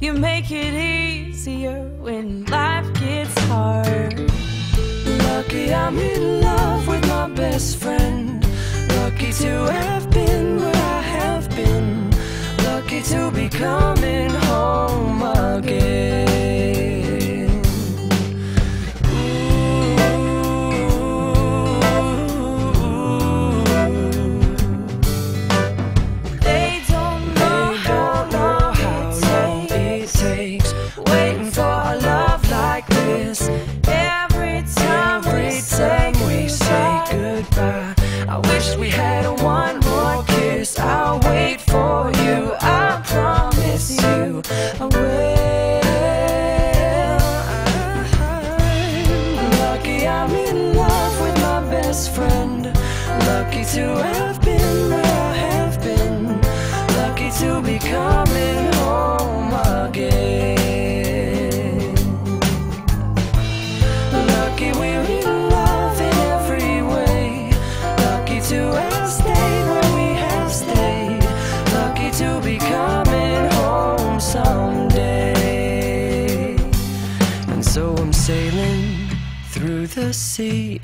You make it easier when life gets hard. Lucky I'm in love with my best friend. Lucky to have been where I have been. Lucky to be coming home have been the sea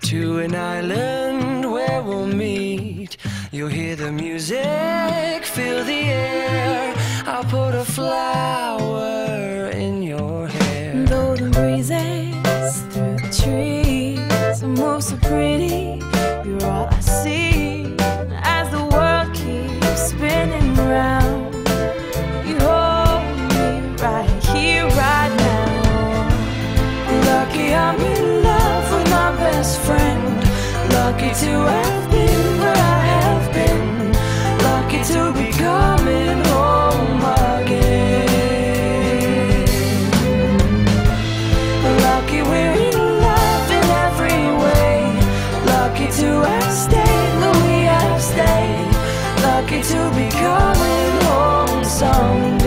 to an island where we'll meet. You'll hear the music, feel the air. I'll put a flower in your hair. Golden breezes through the trees are most so pretty. You're all I see best friend. Lucky to have been where I have been. Lucky to be coming home again. Lucky we're in love in every way. Lucky to have stayed where we have stayed. Lucky to be coming home someday.